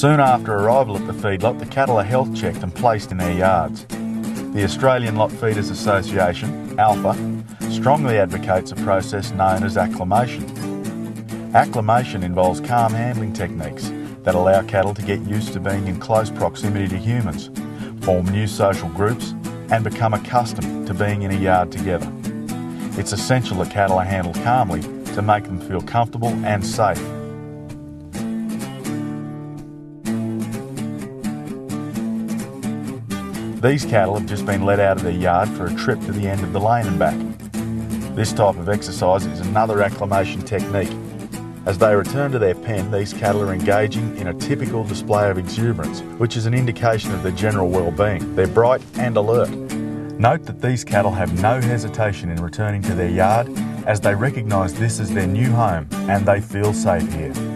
Soon after arrival at the feedlot, the cattle are health checked and placed in their yards. The Australian Lot Feeders Association, ALFA, strongly advocates a process known as acclimation. Acclimation involves calm handling techniques that allow cattle to get used to being in close proximity to humans, form new social groups, and become accustomed to being in a yard together. It's essential that cattle are handled calmly to make them feel comfortable and safe. These cattle have just been let out of their yard for a trip to the end of the lane and back. This type of exercise is another acclimation technique. As they return to their pen, these cattle are engaging in a typical display of exuberance, which is an indication of their general well-being. They're bright and alert. Note that these cattle have no hesitation in returning to their yard as they recognise this as their new home and they feel safe here.